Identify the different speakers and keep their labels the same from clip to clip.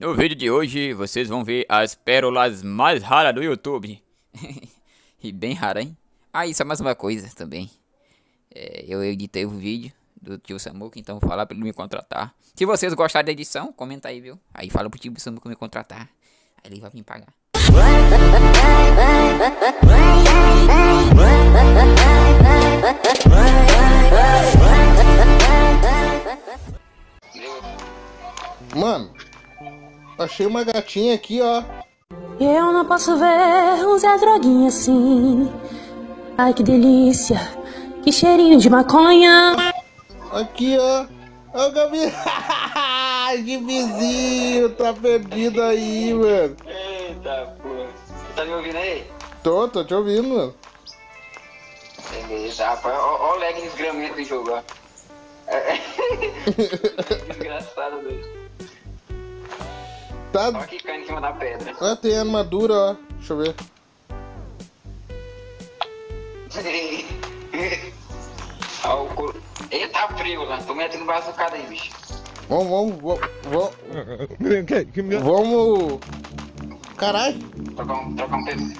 Speaker 1: No vídeo de hoje, vocês vão ver as pérolas mais raras do YouTube. e bem rara, hein? Ah, isso é mais uma coisa também. É, eu editei o vídeo do tio Samuca, então vou falar pra ele me contratar. Se vocês gostarem da edição, comenta aí, viu? Aí fala pro tio Samuca me contratar. Aí ele vai me pagar.
Speaker 2: Mano, achei uma gatinha aqui, ó.
Speaker 3: Eu não posso ver um Zé Droguinha assim. Ai que delícia, que cheirinho de maconha.
Speaker 2: Aqui, ó. Ó o Gabi. de vizinho, tá perdido aí, mano.
Speaker 4: Eita, porra. Você tá me ouvindo aí?
Speaker 2: Tô, tô te ouvindo, mano.
Speaker 4: Beleza, rapaz. Ó, ó o lag desgramento do jogo, ó. É, é. Desgraçado, velho.
Speaker 2: Tá.
Speaker 4: Ó que caindo em cima da pedra.
Speaker 2: Ah, tem armadura, ó. Deixa eu ver.
Speaker 4: Ó, o cor... Eita, frio lá. Tô metendo bazucada aí, bicho.
Speaker 2: Vamos, vamos, vamos. Vamos. Vamos. Caralho.
Speaker 4: Trocar um, trocar um peso.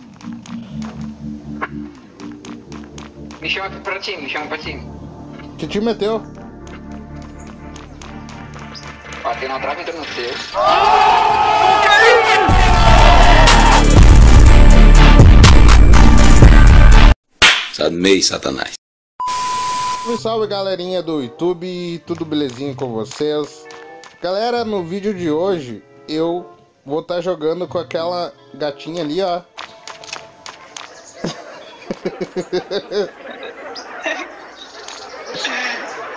Speaker 4: Me chama aqui pra time, me chama pra time.
Speaker 2: Que time é teu?
Speaker 4: Bateu na trave e entrou no seu.
Speaker 5: Amei, Satanás.
Speaker 2: Salve, salve galerinha do YouTube, tudo belezinho com vocês? Galera, no vídeo de hoje eu vou estar jogando com aquela gatinha ali, ó.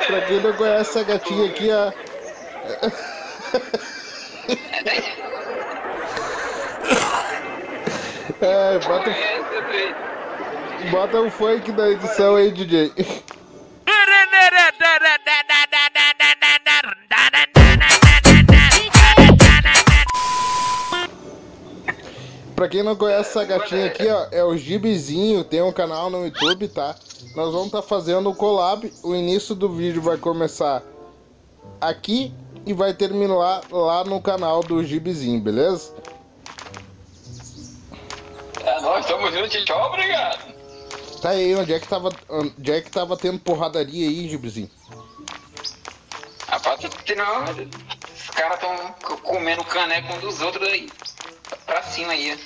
Speaker 2: pra quem não conhece essa gatinha aqui, ó. É, bota, bota o funk da edição aí, DJ. Pra quem não conhece essa gatinha aqui, ó, é o Gibizinho, tem um canal no YouTube, tá? Nós vamos estar fazendo o collab. O início do vídeo vai começar aqui e vai terminar lá, no canal do Gibizinho, beleza?
Speaker 4: É, nós estamos juntos, tchau, obrigado.
Speaker 2: Tá aí, onde é que tava, onde é que tava tendo porradaria aí, Gibizinho?
Speaker 4: Rapaz, não, os caras tão comendo caneco um dos outros aí. Pra cima aí.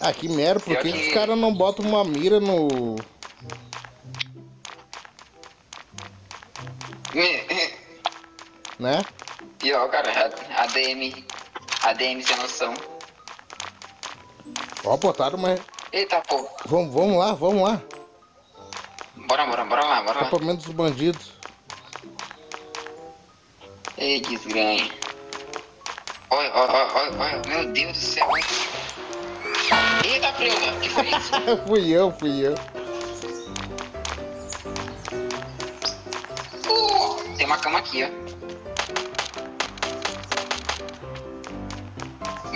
Speaker 2: Ah, que merda, por que os caras não botam uma mira no. Né?
Speaker 4: E ó, cara, ADM. ADM sem noção.
Speaker 2: Ó, botaram uma.
Speaker 4: Eita, pô.
Speaker 2: Vamos, vamos lá, vamos lá.
Speaker 4: Bora, bora, bora lá, bora lá.
Speaker 2: Acampamento dos bandidos.
Speaker 4: Ei, desgranha. Olha, olha, olha, olha, meu Deus do céu. Eita, Freula, que foi isso?
Speaker 2: fui eu, fui eu.
Speaker 4: Uh, tem uma cama aqui, ó.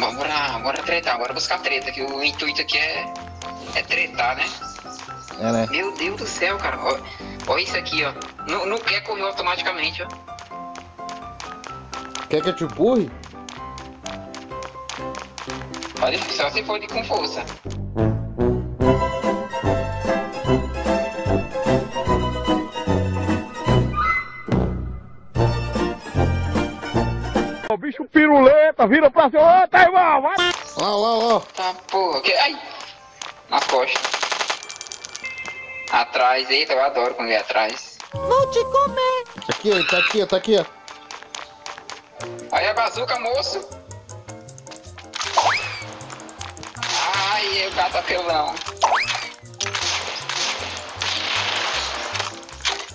Speaker 4: Bom, Bora, bora tretar, bora buscar treta, que o intuito aqui é, é tretar, né?
Speaker 2: É, né?
Speaker 4: Meu Deus do céu, cara. Olha, olha isso aqui, ó. Não, não quer correr automaticamente, ó.
Speaker 2: Quer que eu te empurre?
Speaker 4: Olha, só se for de com força.
Speaker 6: O bicho piruleta, vira pra cima, ô, tá irmão, vai!
Speaker 2: Lá, lá, lá.
Speaker 4: Tá, porra. Que... Ai! Nas costas. Atrás, eita, eu adoro quando é atrás.
Speaker 2: Aqui, ó, tá aqui, ó, tá aqui, ó.
Speaker 4: Aí a bazuca, moço. Ai, o catapelão.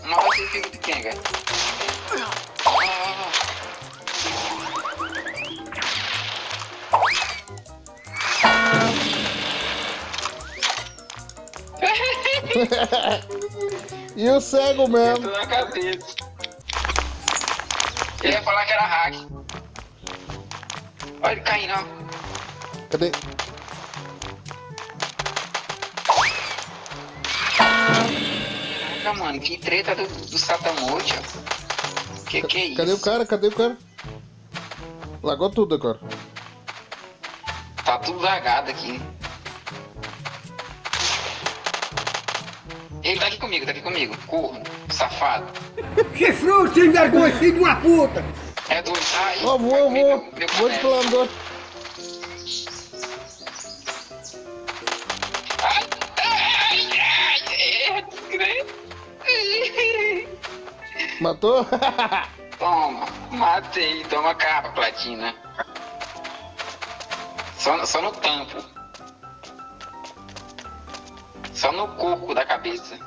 Speaker 4: Nossa, esse filho de quem, velho?
Speaker 2: E o cego mesmo.
Speaker 4: Na cabeça. Eu ia falar que era hack. Olha ele caindo, ó.
Speaker 2: Cadê?
Speaker 4: Caraca, mano, que treta do, do Satamote, ó. Que que é isso?
Speaker 2: Cadê o cara? Cadê o cara? Lagou tudo agora.
Speaker 4: Tá tudo lagado aqui. Tá aqui comigo, tá aqui comigo. Corno, safado.
Speaker 6: Que fruto, sem vergonha, filho de uma puta!
Speaker 4: É doido, ai.
Speaker 2: Ó, vou,
Speaker 4: vai
Speaker 2: vou,
Speaker 4: meu- meu
Speaker 2: Vou de
Speaker 4: caneco.
Speaker 2: planador.
Speaker 4: Ai, ai, ai, é, desgraça.
Speaker 2: Matou?
Speaker 4: Toma, matei, toma capa, platina. Só, só no tampo. Só no corpo da cabeça.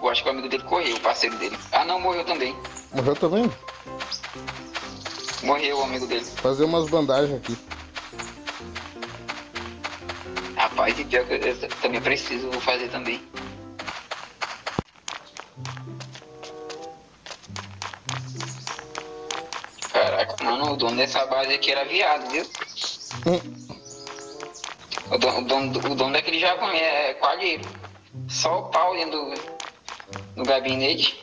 Speaker 4: Eu acho que o amigo dele correu, o parceiro dele. Ah não, morreu também.
Speaker 2: Morreu também?
Speaker 4: Morreu o amigo dele.
Speaker 2: Fazer umas bandagens aqui.
Speaker 4: Rapaz, e pior que eu, eu também preciso, vou fazer também. Caraca, mano, o dono dessa base aqui era viado, viu? O dono, o dono, o dono daquele já é quadrilho. Só o pau dentro do, do gabinete.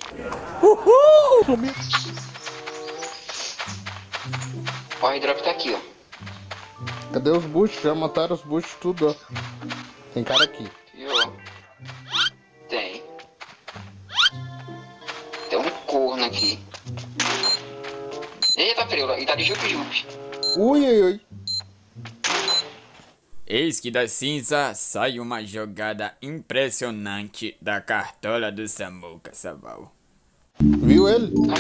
Speaker 4: Ó, o airdrop tá aqui, ó.
Speaker 2: Cadê os buchos? Já mataram os buchos tudo, ó. Tem cara aqui.
Speaker 4: Viu? Tem. Tem um corno aqui. Eita, preula, e tá de jupe-jupe.
Speaker 2: Ui, ui, ui.
Speaker 1: Eis que da cinza sai uma jogada impressionante da cartola do Samuca Sabal.
Speaker 2: Viu ele?
Speaker 4: Não,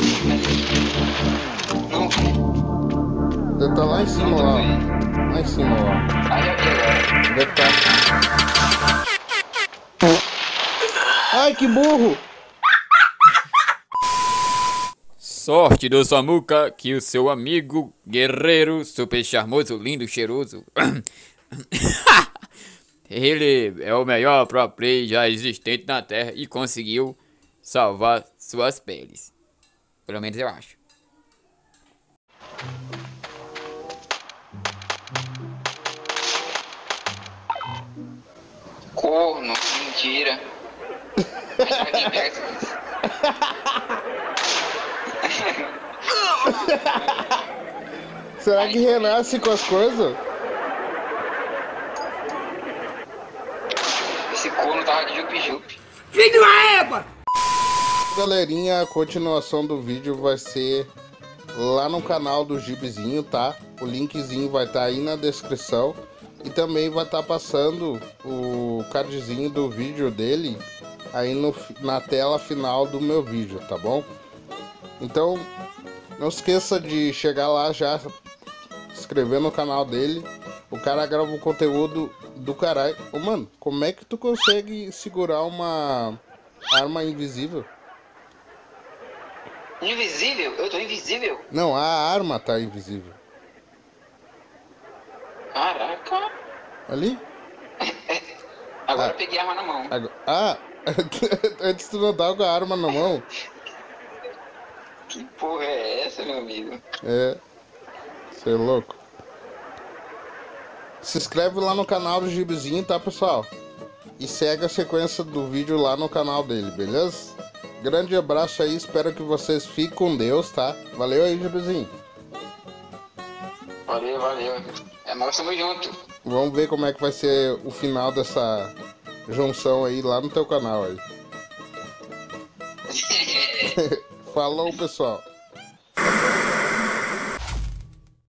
Speaker 2: Ele tá lá em cima, lá. Lá em cima, é que tá? Ai, que burro!
Speaker 1: Sorte do Samuca que o seu amigo guerreiro, super charmoso, lindo, cheiroso. Ele é o melhor pro play já existente na Terra e conseguiu salvar suas peles. Pelo menos eu acho.
Speaker 4: Corno, mentira.
Speaker 2: Será que renasce com as coisas?
Speaker 4: Corno tava de jupe-jupe.
Speaker 6: Filho de uma égua!
Speaker 2: Galerinha, a continuação do vídeo vai ser lá no canal do Gibizinho, tá? O linkzinho vai estar aí na descrição. E também vai estar passando o cardzinho do vídeo dele aí no, na tela final do meu vídeo, tá bom? Então, não esqueça de chegar lá já, se inscrever no canal dele. O cara grava um conteúdo do caralho. Ô, mano, como é que tu consegue segurar uma arma invisível?
Speaker 4: Invisível? Eu tô invisível?
Speaker 2: Não, a arma tá invisível.
Speaker 4: Caraca.
Speaker 2: Ali?
Speaker 4: Agora
Speaker 2: Ah.
Speaker 4: eu peguei a arma na mão.
Speaker 2: Agora- Ah! Antes tu não tava com a arma na mão.
Speaker 4: Que porra é essa, meu amigo?
Speaker 2: É. Você é louco. Se inscreve lá no canal do Gibizinho, tá, pessoal? E segue a sequência do vídeo lá no canal dele, beleza? Grande abraço aí, espero que vocês fiquem com Deus, tá? Valeu aí, Gibizinho.
Speaker 4: Valeu, valeu. É, nós estamos juntos.
Speaker 2: Vamos ver como é que vai ser o final dessa junção aí lá no teu canal aí. Falou, pessoal.